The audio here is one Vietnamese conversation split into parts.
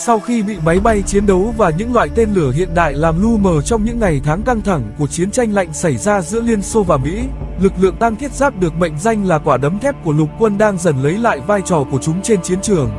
Sau khi bị máy bay chiến đấu và những loại tên lửa hiện đại làm lu mờ trong những ngày tháng căng thẳng của chiến tranh lạnh xảy ra giữa Liên Xô và Mỹ, lực lượng tăng thiết giáp được mệnh danh là quả đấm thép của lục quân đang dần lấy lại vai trò của chúng trên chiến trường.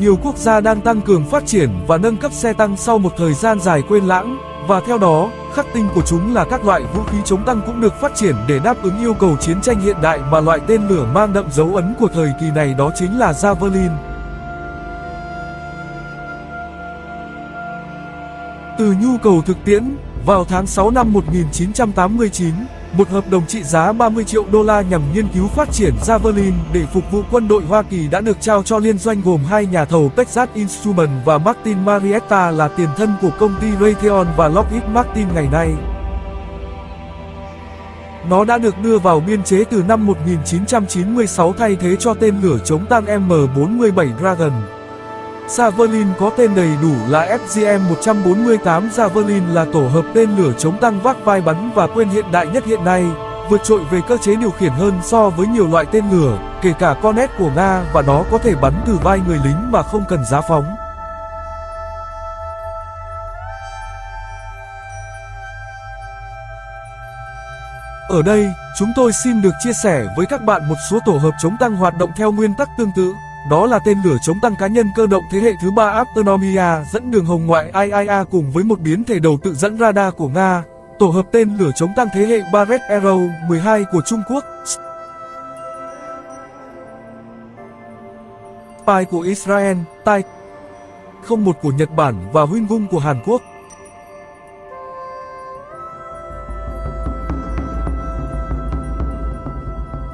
Nhiều quốc gia đang tăng cường phát triển và nâng cấp xe tăng sau một thời gian dài quên lãng, và theo đó, khắc tinh của chúng là các loại vũ khí chống tăng cũng được phát triển để đáp ứng yêu cầu chiến tranh hiện đại mà loại tên lửa mang đậm dấu ấn của thời kỳ này đó chính là Javelin. Từ nhu cầu thực tiễn, vào tháng 6 năm 1989, một hợp đồng trị giá 30 triệu đô la nhằm nghiên cứu phát triển Javelin để phục vụ quân đội Hoa Kỳ đã được trao cho liên doanh gồm hai nhà thầu Texas Instruments và Martin Marietta là tiền thân của công ty Raytheon và Lockheed Martin ngày nay. Nó đã được đưa vào biên chế từ năm 1996 thay thế cho tên lửa chống tăng M47 Dragon. Javelin có tên đầy đủ là FGM-148 Javelin là tổ hợp tên lửa chống tăng vác vai bắn và quên hiện đại nhất hiện nay, vượt trội về cơ chế điều khiển hơn so với nhiều loại tên lửa, kể cả Cornet của Nga và nó có thể bắn từ vai người lính mà không cần giá phóng. Ở đây, chúng tôi xin được chia sẻ với các bạn một số tổ hợp chống tăng hoạt động theo nguyên tắc tương tự. Đó là tên lửa chống tăng cá nhân cơ động thế hệ thứ ba Aptonomia dẫn đường hồng ngoại IIA cùng với một biến thể đầu tự dẫn radar của Nga, tổ hợp tên lửa chống tăng thế hệ Barrett Arrow 12 của Trung Quốc, Spy của Israel, Tai 01 của Nhật Bản và Huynh của Hàn Quốc.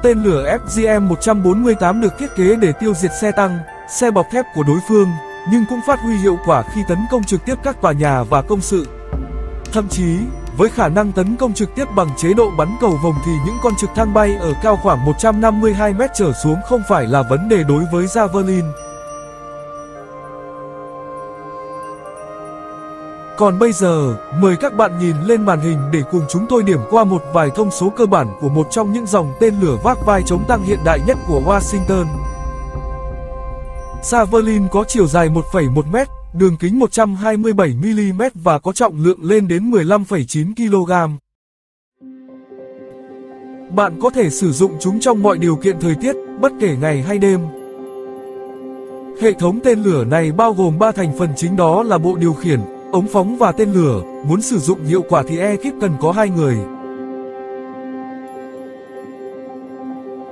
Tên lửa FGM-148 được thiết kế để tiêu diệt xe tăng, xe bọc thép của đối phương, nhưng cũng phát huy hiệu quả khi tấn công trực tiếp các tòa nhà và công sự. Thậm chí, với khả năng tấn công trực tiếp bằng chế độ bắn cầu vòng thì những con trực thăng bay ở cao khoảng 152 mét trở xuống không phải là vấn đề đối với Javelin. Còn bây giờ, mời các bạn nhìn lên màn hình để cùng chúng tôi điểm qua một vài thông số cơ bản của một trong những dòng tên lửa vác vai chống tăng hiện đại nhất của Washington. Javelin có chiều dài 1,1 m, đường kính 127mm và có trọng lượng lên đến 15,9 kg. Bạn có thể sử dụng chúng trong mọi điều kiện thời tiết, bất kể ngày hay đêm. Hệ thống tên lửa này bao gồm 3 thành phần chính đó là bộ điều khiển, Ống phóng và tên lửa, muốn sử dụng hiệu quả thì ekip cần có hai người.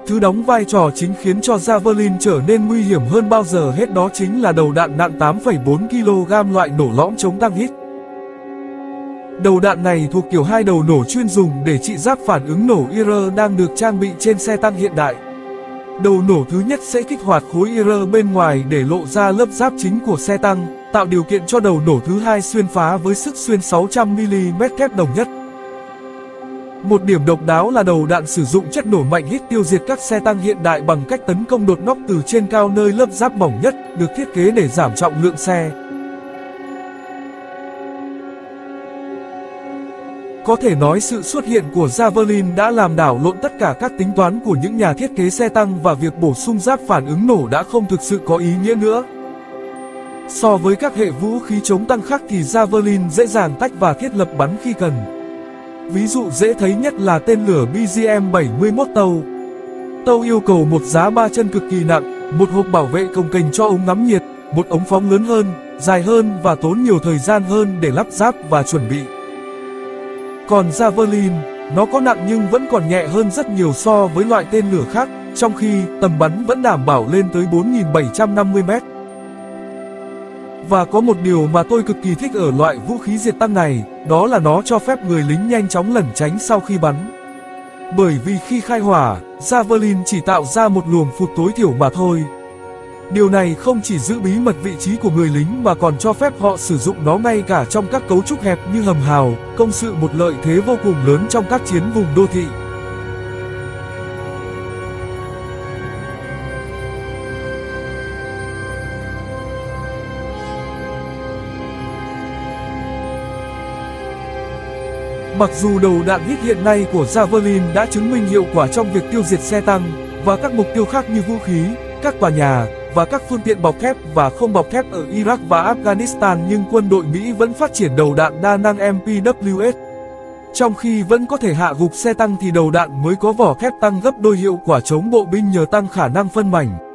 Thứ đóng vai trò chính khiến cho Javelin trở nên nguy hiểm hơn bao giờ hết đó chính là đầu đạn nặng 8,4 kg loại nổ lõm chống tăng hít. Đầu đạn này thuộc kiểu hai đầu nổ chuyên dùng để trị giáp phản ứng nổ IR đang được trang bị trên xe tăng hiện đại. Đầu nổ thứ nhất sẽ kích hoạt khối IR bên ngoài để lộ ra lớp giáp chính của xe tăng, tạo điều kiện cho đầu nổ thứ hai xuyên phá với sức xuyên 600mm thép đồng nhất. Một điểm độc đáo là đầu đạn sử dụng chất nổ mạnh hít tiêu diệt các xe tăng hiện đại bằng cách tấn công đột nóc từ trên cao nơi lớp giáp mỏng nhất, được thiết kế để giảm trọng lượng xe. Có thể nói sự xuất hiện của Javelin đã làm đảo lộn tất cả các tính toán của những nhà thiết kế xe tăng và việc bổ sung giáp phản ứng nổ đã không thực sự có ý nghĩa nữa. So với các hệ vũ khí chống tăng khác thì Javelin dễ dàng tách và thiết lập bắn khi cần. Ví dụ dễ thấy nhất là tên lửa BGM-71 tàu. Tàu yêu cầu một giá ba chân cực kỳ nặng, một hộp bảo vệ công kềnh cho ống ngắm nhiệt, một ống phóng lớn hơn, dài hơn và tốn nhiều thời gian hơn để lắp ráp và chuẩn bị. Còn Javelin, nó có nặng nhưng vẫn còn nhẹ hơn rất nhiều so với loại tên lửa khác, trong khi tầm bắn vẫn đảm bảo lên tới 4.750 mét. Và có một điều mà tôi cực kỳ thích ở loại vũ khí diệt tăng này, đó là nó cho phép người lính nhanh chóng lẩn tránh sau khi bắn. Bởi vì khi khai hỏa, Javelin chỉ tạo ra một luồng phụt tối thiểu mà thôi. Điều này không chỉ giữ bí mật vị trí của người lính mà còn cho phép họ sử dụng nó ngay cả trong các cấu trúc hẹp như hầm hào, công sự một lợi thế vô cùng lớn trong các chiến vùng đô thị. Mặc dù đầu đạn hít hiện nay của Javelin đã chứng minh hiệu quả trong việc tiêu diệt xe tăng và các mục tiêu khác như vũ khí, các tòa nhà, và các phương tiện bọc thép và không bọc thép ở Iraq và Afghanistan nhưng quân đội Mỹ vẫn phát triển đầu đạn đa năng MPWS. Trong khi vẫn có thể hạ gục xe tăng thì đầu đạn mới có vỏ thép tăng gấp đôi hiệu quả chống bộ binh nhờ tăng khả năng phân mảnh.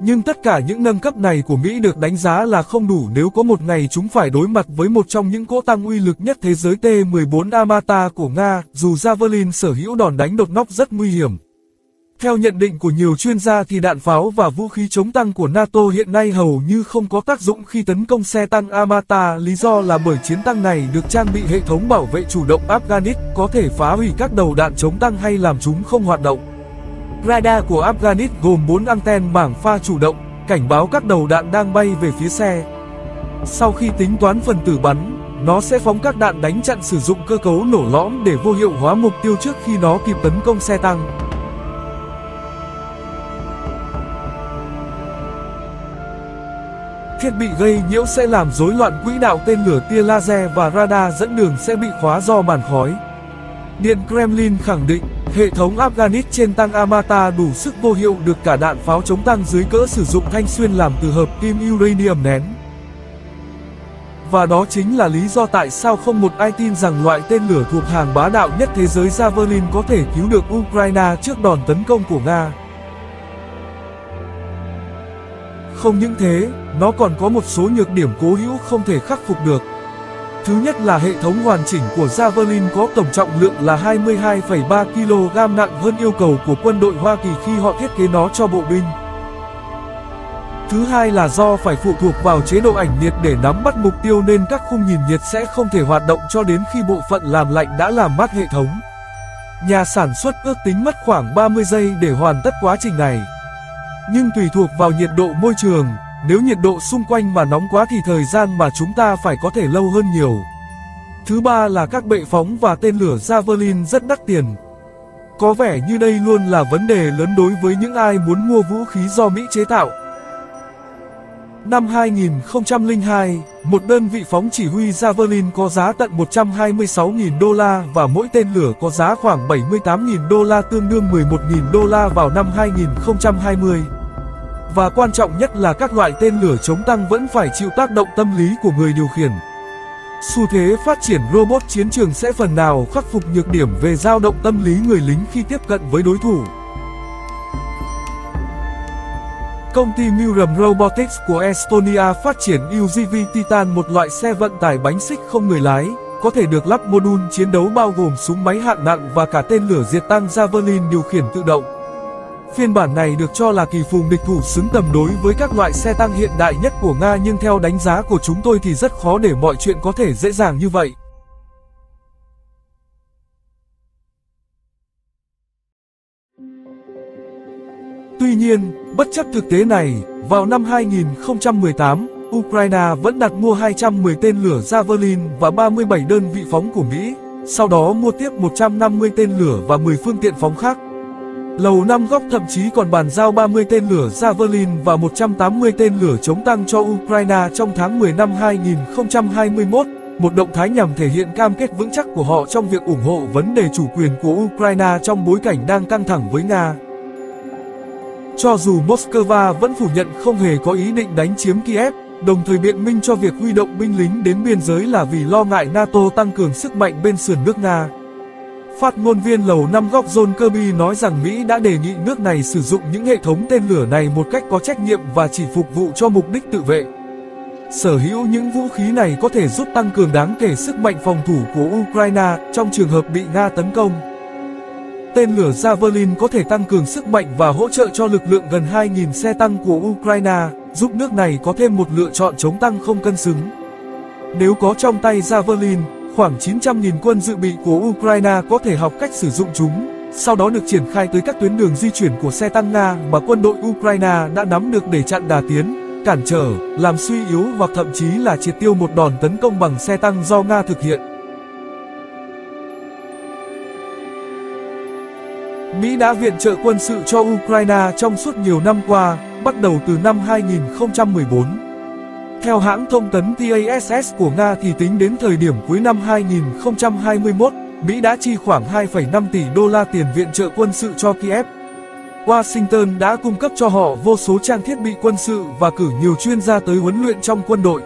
Nhưng tất cả những nâng cấp này của Mỹ được đánh giá là không đủ nếu có một ngày chúng phải đối mặt với một trong những cỗ tăng uy lực nhất thế giới T-14 Amata của Nga, dù Javelin sở hữu đòn đánh đột nóc rất nguy hiểm. Theo nhận định của nhiều chuyên gia thì đạn pháo và vũ khí chống tăng của NATO hiện nay hầu như không có tác dụng khi tấn công xe tăng Amata, lý do là bởi chiến tăng này được trang bị hệ thống bảo vệ chủ động Afghanist có thể phá hủy các đầu đạn chống tăng hay làm chúng không hoạt động. Radar của Afghanis gồm 4 anten mảng pha chủ động, cảnh báo các đầu đạn đang bay về phía xe. Sau khi tính toán phần tử bắn, nó sẽ phóng các đạn đánh chặn sử dụng cơ cấu nổ lõm để vô hiệu hóa mục tiêu trước khi nó kịp tấn công xe tăng. Thiết bị gây nhiễu sẽ làm rối loạn quỹ đạo tên lửa tia laser và radar dẫn đường sẽ bị khóa do màn khói. Điện Kremlin khẳng định, hệ thống Afghanis trên tăng Amata đủ sức vô hiệu được cả đạn pháo chống tăng dưới cỡ sử dụng thanh xuyên làm từ hợp kim uranium nén. Và đó chính là lý do tại sao không một ai tin rằng loại tên lửa thuộc hàng bá đạo nhất thế giới Javelin có thể cứu được Ukraine trước đòn tấn công của Nga. Không những thế, nó còn có một số nhược điểm cố hữu không thể khắc phục được. Thứ nhất là hệ thống hoàn chỉnh của Javelin có tổng trọng lượng là 22,3 kg nặng hơn yêu cầu của quân đội Hoa Kỳ khi họ thiết kế nó cho bộ binh. Thứ hai là do phải phụ thuộc vào chế độ ảnh nhiệt để nắm bắt mục tiêu nên các khung nhìn nhiệt sẽ không thể hoạt động cho đến khi bộ phận làm lạnh đã làm mát hệ thống. Nhà sản xuất ước tính mất khoảng 30 giây để hoàn tất quá trình này. Nhưng tùy thuộc vào nhiệt độ môi trường, nếu nhiệt độ xung quanh mà nóng quá thì thời gian mà chúng ta phải có thể lâu hơn nhiều. Thứ ba là các bệ phóng và tên lửa Javelin rất đắt tiền. Có vẻ như đây luôn là vấn đề lớn đối với những ai muốn mua vũ khí do Mỹ chế tạo. Năm 2002, một đơn vị phóng chỉ huy Javelin có giá tận 126.000 đô la và mỗi tên lửa có giá khoảng 78.000 đô la tương đương 11.000 đô la vào năm 2020. Và quan trọng nhất là các loại tên lửa chống tăng vẫn phải chịu tác động tâm lý của người điều khiển. Xu thế phát triển robot chiến trường sẽ phần nào khắc phục nhược điểm về dao động tâm lý người lính khi tiếp cận với đối thủ. Công ty Miram Robotics của Estonia phát triển UGV Titan một loại xe vận tải bánh xích không người lái, có thể được lắp mô đun chiến đấu bao gồm súng máy hạng nặng và cả tên lửa diệt tăng Javelin điều khiển tự động. Phiên bản này được cho là kỳ phùng địch thủ xứng tầm đối với các loại xe tăng hiện đại nhất của Nga nhưng theo đánh giá của chúng tôi thì rất khó để mọi chuyện có thể dễ dàng như vậy. Tuy nhiên, bất chấp thực tế này, vào năm 2018, Ukraine vẫn đặt mua 210 tên lửa Javelin và 37 đơn vị phóng của Mỹ, sau đó mua tiếp 150 tên lửa và 10 phương tiện phóng khác. Lầu Năm Góc thậm chí còn bàn giao 30 tên lửa Javelin và 180 tên lửa chống tăng cho Ukraine trong tháng 10 năm 2021, một động thái nhằm thể hiện cam kết vững chắc của họ trong việc ủng hộ vấn đề chủ quyền của Ukraine trong bối cảnh đang căng thẳng với Nga. Cho dù Moscow vẫn phủ nhận không hề có ý định đánh chiếm Kiev, đồng thời biện minh cho việc huy động binh lính đến biên giới là vì lo ngại NATO tăng cường sức mạnh bên sườn nước Nga. Phát ngôn viên Lầu Năm Góc John Kirby nói rằng Mỹ đã đề nghị nước này sử dụng những hệ thống tên lửa này một cách có trách nhiệm và chỉ phục vụ cho mục đích tự vệ. Sở hữu những vũ khí này có thể giúp tăng cường đáng kể sức mạnh phòng thủ của Ukraine trong trường hợp bị Nga tấn công. Tên lửa Javelin có thể tăng cường sức mạnh và hỗ trợ cho lực lượng gần 2.000 xe tăng của Ukraine, giúp nước này có thêm một lựa chọn chống tăng không cân xứng. Nếu có trong tay Javelin, khoảng 900.000 quân dự bị của Ukraine có thể học cách sử dụng chúng, sau đó được triển khai tới các tuyến đường di chuyển của xe tăng Nga mà quân đội Ukraine đã nắm được để chặn đà tiến, cản trở, làm suy yếu hoặc thậm chí là triệt tiêu một đòn tấn công bằng xe tăng do Nga thực hiện. Mỹ đã viện trợ quân sự cho Ukraine trong suốt nhiều năm qua, bắt đầu từ năm 2014. Theo hãng thông tấn TASS của Nga thì tính đến thời điểm cuối năm 2021, Mỹ đã chi khoảng 2,5 tỷ đô la tiền viện trợ quân sự cho Kiev. Washington đã cung cấp cho họ vô số trang thiết bị quân sự và cử nhiều chuyên gia tới huấn luyện trong quân đội.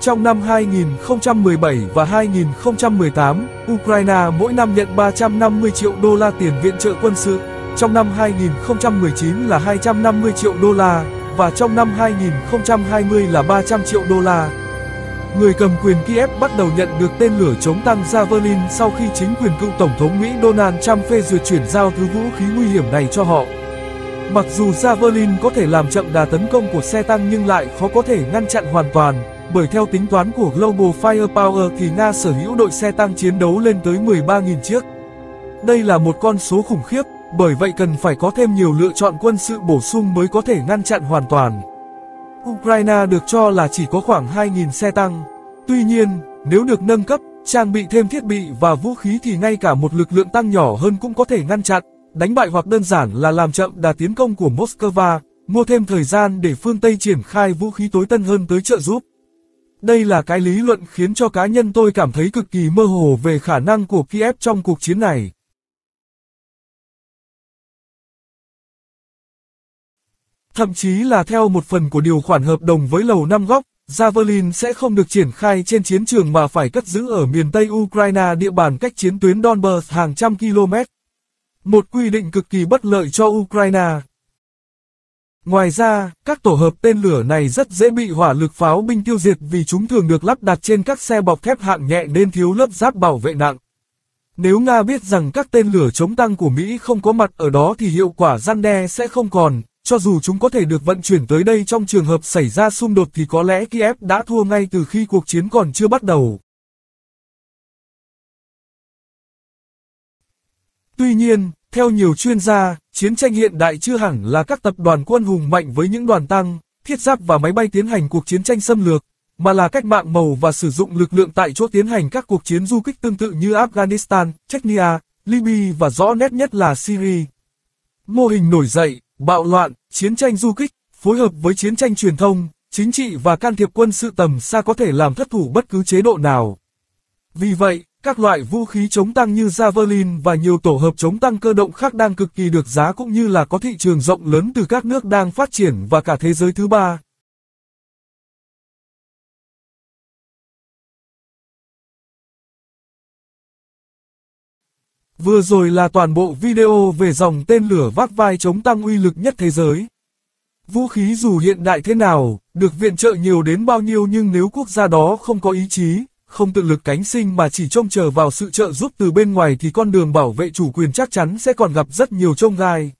Trong năm 2017 và 2018, Ukraine mỗi năm nhận 350 triệu đô la tiền viện trợ quân sự, trong năm 2019 là 250 triệu đô la, và trong năm 2020 là 300 triệu đô la. Người cầm quyền Kiev bắt đầu nhận được tên lửa chống tăng Javelin sau khi chính quyền cựu Tổng thống Mỹ Donald Trump phê duyệt chuyển giao thứ vũ khí nguy hiểm này cho họ. Mặc dù Javelin có thể làm chậm đà tấn công của xe tăng nhưng lại khó có thể ngăn chặn hoàn toàn, bởi theo tính toán của Global Firepower thì Nga sở hữu đội xe tăng chiến đấu lên tới 13.000 chiếc. Đây là một con số khủng khiếp, bởi vậy cần phải có thêm nhiều lựa chọn quân sự bổ sung mới có thể ngăn chặn hoàn toàn. Ukraine được cho là chỉ có khoảng 2.000 xe tăng. Tuy nhiên, nếu được nâng cấp, trang bị thêm thiết bị và vũ khí thì ngay cả một lực lượng tăng nhỏ hơn cũng có thể ngăn chặn, đánh bại hoặc đơn giản là làm chậm đà tiến công của Moscow, mua thêm thời gian để phương Tây triển khai vũ khí tối tân hơn tới trợ giúp. Đây là cái lý luận khiến cho cá nhân tôi cảm thấy cực kỳ mơ hồ về khả năng của Kiev trong cuộc chiến này. Thậm chí là theo một phần của điều khoản hợp đồng với Lầu Năm Góc, Javelin sẽ không được triển khai trên chiến trường mà phải cất giữ ở miền Tây Ukraine địa bàn cách chiến tuyến Donbass hàng trăm km. Một quy định cực kỳ bất lợi cho Ukraine. Ngoài ra, các tổ hợp tên lửa này rất dễ bị hỏa lực pháo binh tiêu diệt vì chúng thường được lắp đặt trên các xe bọc thép hạng nhẹ nên thiếu lớp giáp bảo vệ nặng. Nếu Nga biết rằng các tên lửa chống tăng của Mỹ không có mặt ở đó thì hiệu quả gian đe sẽ không còn, cho dù chúng có thể được vận chuyển tới đây trong trường hợp xảy ra xung đột thì có lẽ Kiev đã thua ngay từ khi cuộc chiến còn chưa bắt đầu. Tuy nhiên, theo nhiều chuyên gia, chiến tranh hiện đại chưa hẳn là các tập đoàn quân hùng mạnh với những đoàn tăng, thiết giáp và máy bay tiến hành cuộc chiến tranh xâm lược, mà là cách mạng màu và sử dụng lực lượng tại chỗ tiến hành các cuộc chiến du kích tương tự như Afghanistan, Chechnya, Libya và rõ nét nhất là Syria. Mô hình nổi dậy, bạo loạn, chiến tranh du kích, phối hợp với chiến tranh truyền thông, chính trị và can thiệp quân sự tầm xa có thể làm thất thủ bất cứ chế độ nào. Vì vậy, các loại vũ khí chống tăng như Javelin và nhiều tổ hợp chống tăng cơ động khác đang cực kỳ được giá cũng như là có thị trường rộng lớn từ các nước đang phát triển và cả thế giới thứ ba. Vừa rồi là toàn bộ video về dòng tên lửa vác vai chống tăng uy lực nhất thế giới. Vũ khí dù hiện đại thế nào, được viện trợ nhiều đến bao nhiêu nhưng nếu quốc gia đó không có ý chí, không tự lực cánh sinh mà chỉ trông chờ vào sự trợ giúp từ bên ngoài thì con đường bảo vệ chủ quyền chắc chắn sẽ còn gặp rất nhiều trông gai.